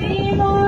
Hare